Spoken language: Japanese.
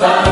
Bye.